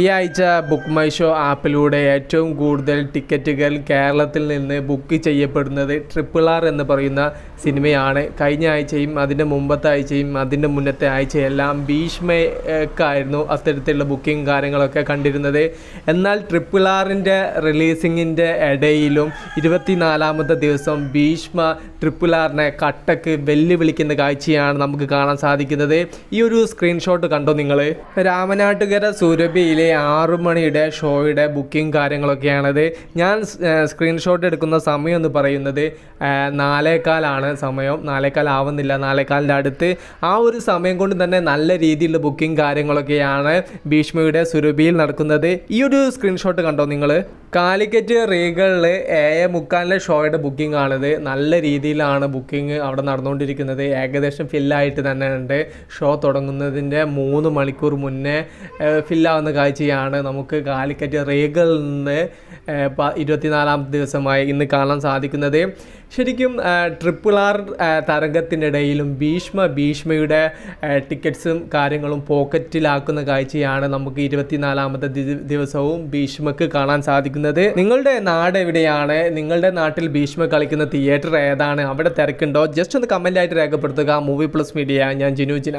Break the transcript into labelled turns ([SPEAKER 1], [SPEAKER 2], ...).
[SPEAKER 1] ഈ ആഴ്ച book my show ആപ്പിലൂടെ ഏറ്റവും കൂടുതൽ ടിക്കറ്റുകൾ കേരളത്തിൽ നിന്ന് ബുക്ക് ചെയ്യപ്പെടുന്നത് ട്രിപ്പിൾ ആർ എന്ന് പറയുന്ന സിനിമയാണ്. കഴിഞ്ഞ ആഴ്ചയും അതിന്റെ മുമ്പത്തെ ആഴ്ചയും അതിന്റെ മുന്നത്തെ ആഴ്ചയെല്ലാം ഭീഷ്മക്കായിരുന്നു അത്തരത്തിലുള്ള ബുക്കിംഗ് കാര്യങ്ങളൊക്കെ കണ്ടിരുന്നത്. എന്നാൽ ട്രിപ്പിൾ ആറിന്റെ റിലീസിങ്ങിന്റെ ഇടയിലും ഇരുപത്തിനാലാമത്തെ ദിവസം ഭീഷ്മ ട്രിപ്പിൾ ആറിനെ കട്ടക്ക് വെല്ലുവിളിക്കുന്ന കാഴ്ചയാണ് നമുക്ക് കാണാൻ സാധിക്കുന്നത്. ഈ ഒരു സ്ക്രീൻഷോട്ട് കണ്ടോ നിങ്ങൾ? രാമനാട്ടുകര സൂരഭിയിലെ ആറു മണിയുടെ ഷോയുടെ ബുക്കിംഗ് കാര്യങ്ങളൊക്കെയാണത്. ഞാൻ സ്ക്രീൻഷോട്ട് എടുക്കുന്ന സമയം എന്ന് പറയുന്നത് നാലേക്കാലാണ് സമയം. നാലേക്കാൽ ആവുന്നില്ല. നാലേക്കാലിന്റെ അടുത്ത് ആ ഒരു സമയം കൊണ്ട് തന്നെ നല്ല രീതിയിലുള്ള ബുക്കിംഗ് കാര്യങ്ങളൊക്കെയാണ് ഭീഷ്മയുടെ സുരഭിയിൽ നടക്കുന്നത്. ഈ ഒരു സ്ക്രീൻഷോട്ട് കണ്ടോ നിങ്ങൾ കാലിക്കറ്റ് റീകളിൽ ഏഴ് മുക്കാലിലെ ഷോയുടെ ബുക്കിംഗ് ആണിത് നല്ല രീതിയിലാണ് ബുക്കിംഗ് അവിടെ നടന്നുകൊണ്ടിരിക്കുന്നത്. ഏകദേശം ഫില്ലായിട്ട് തന്നെ ഉണ്ട് ഷോ തുടങ്ങുന്നതിന്റെ മൂന്ന് മണിക്കൂർ മുന്നേ ഫില്ലാവുന്ന കാഴ്ചയാണ് നമുക്ക് കാലിക്കറ്റ് റീകളിൽ നിന്ന് ഇരുപത്തിനാലാം ദിവസമായി ഇന്ന് കാണാൻ സാധിക്കുന്നത്. ശരിക്കും ട്രിപ്പിൾ ആർ തരംഗത്തിനിടയിലും ഭീഷ്മ ഭീഷ്മയുടെ ടിക്കറ്റ്സും കാര്യങ്ങളും പോക്കറ്റിലാക്കുന്ന കാഴ്ചയാണ് നമുക്ക് ഇരുപത്തിനാലാമത്തെ ദിവസവും ഭീഷ്മക്ക് കാണാൻ സാധിക്കുന്നത്. നിങ്ങളുടെ നാട് എവിടെയാണ്? നിങ്ങളുടെ നാട്ടിൽ ഭീഷ്മ കളിക്കുന്ന തിയേറ്റർ ഏതാണ്? അവിടെ തിരക്കുണ്ടോ? ജസ്റ്റ് ഒന്ന് കമന്റായിട്ട് രേഖപ്പെടുത്തുക. മൂവി പ്ലസ് മീഡിയ ഞാൻ ജിനു ജിന